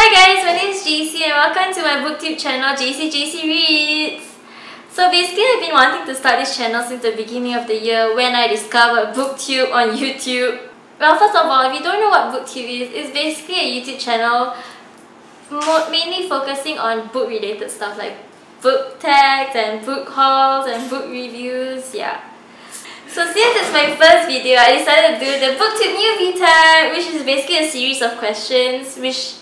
Hi guys, my name is Jacey and welcome to my booktube channel Jacey Jaycee Reads. So basically I've been wanting to start this channel since the beginning of the year when I discovered booktube on YouTube. Well first of all, if you don't know what booktube is, it's basically a YouTube channel mainly focusing on book related stuff like book tags and book hauls and book reviews, yeah. So since it's my first video, I decided to do the booktube newbie tag which is basically a series of questions which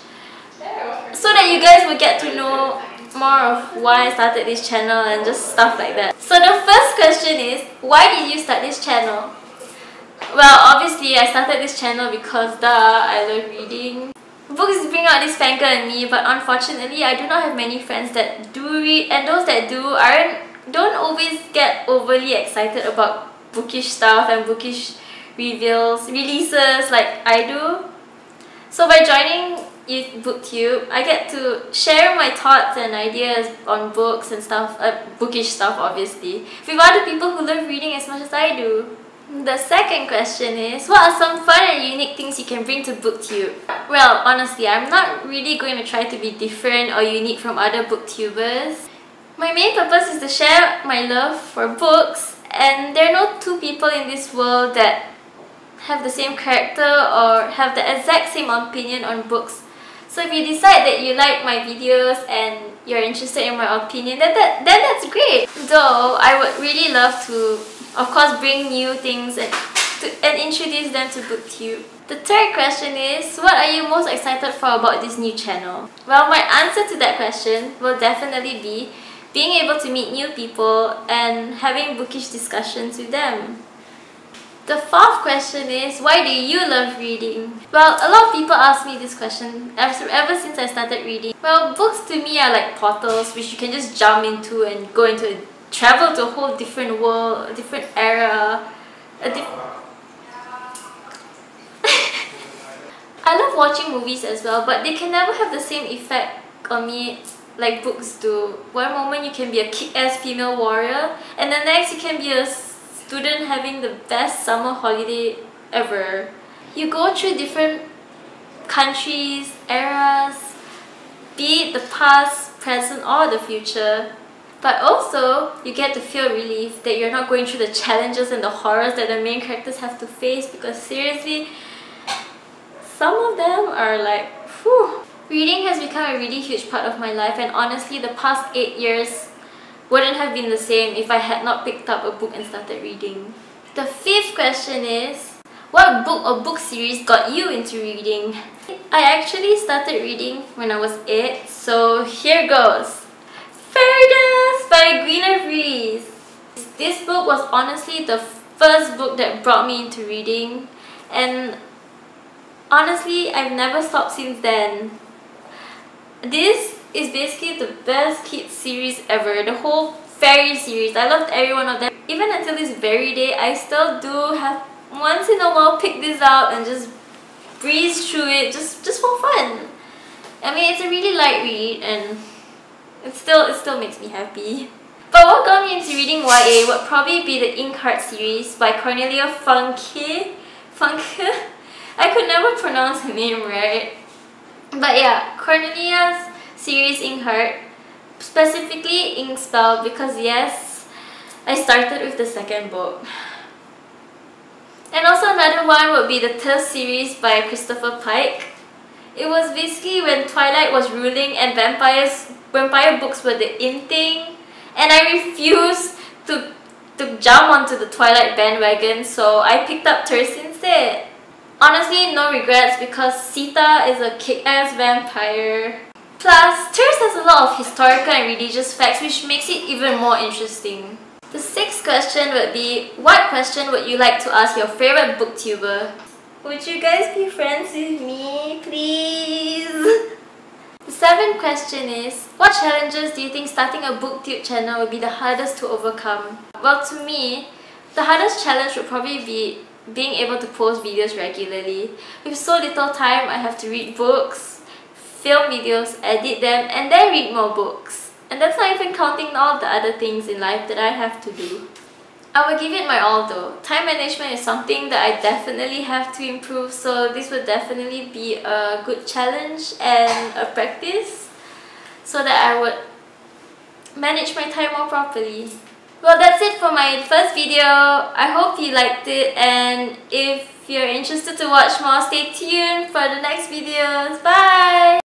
so that you guys will get to know more of why I started this channel and just stuff like that. So the first question is, why did you start this channel? Well, obviously I started this channel because duh, I love reading. Books bring out this fangirl in me, but unfortunately I do not have many friends that do read and those that do aren't don't always get overly excited about bookish stuff and bookish reveals, releases like I do. So by joining booktube i get to share my thoughts and ideas on books and stuff uh, bookish stuff obviously with other people who love reading as much as i do. The second question is what are some fun and unique things you can bring to booktube well honestly i'm not really going to try to be different or unique from other booktubers my main purpose is to share my love for books and there are no two people in this world that have the same character or have the exact same opinion on books so if you decide that you like my videos and you're interested in my opinion, then, that, then that's great. Though, I would really love to, of course, bring new things and, to, and introduce them to BookTube. The third question is, what are you most excited for about this new channel? Well, my answer to that question will definitely be being able to meet new people and having bookish discussions with them. The fourth question is, why do you love reading? Well, a lot of people ask me this question ever, ever since I started reading. Well, books to me are like portals which you can just jump into and go into, travel to a whole different world, a different era, a I love watching movies as well, but they can never have the same effect on me like books do. One moment you can be a kick-ass female warrior, and the next you can be a student having the best summer holiday ever. You go through different countries, eras, be it the past, present or the future. But also, you get to feel relief that you're not going through the challenges and the horrors that the main characters have to face because seriously, some of them are like, whew. Reading has become a really huge part of my life and honestly the past 8 years wouldn't have been the same if I had not picked up a book and started reading. The fifth question is, what book or book series got you into reading? I actually started reading when I was 8, so here goes. Fairy by Gwyneth. This book was honestly the first book that brought me into reading and honestly I've never stopped since then. This is basically the best kids series ever. The whole fairy series. I loved every one of them. Even until this very day, I still do have once in a while pick this out and just breeze through it just, just for fun. I mean, it's a really light read and it still, it still makes me happy. But what got me into reading YA would probably be the Inkheart series by Cornelia Funke. Funke? I could never pronounce her name right. But yeah, Cornelia's series in Inkheart, specifically Inkspell because yes, I started with the second book. And also another one would be the Thirst series by Christopher Pike. It was basically when Twilight was ruling and vampires, vampire books were the in thing. And I refused to, to jump onto the Twilight bandwagon, so I picked up Thirst instead. Honestly, no regrets because Sita is a kick-ass vampire. A lot of historical and religious facts which makes it even more interesting. The sixth question would be, what question would you like to ask your favorite booktuber? Would you guys be friends with me, please? The seventh question is, what challenges do you think starting a booktube channel would be the hardest to overcome? Well, to me, the hardest challenge would probably be being able to post videos regularly. With so little time, I have to read books, film videos, edit them, and then read more books. And that's not even counting all the other things in life that I have to do. I will give it my all though. Time management is something that I definitely have to improve so this would definitely be a good challenge and a practice so that I would manage my time more properly. Well that's it for my first video. I hope you liked it and if you're interested to watch more stay tuned for the next videos. Bye!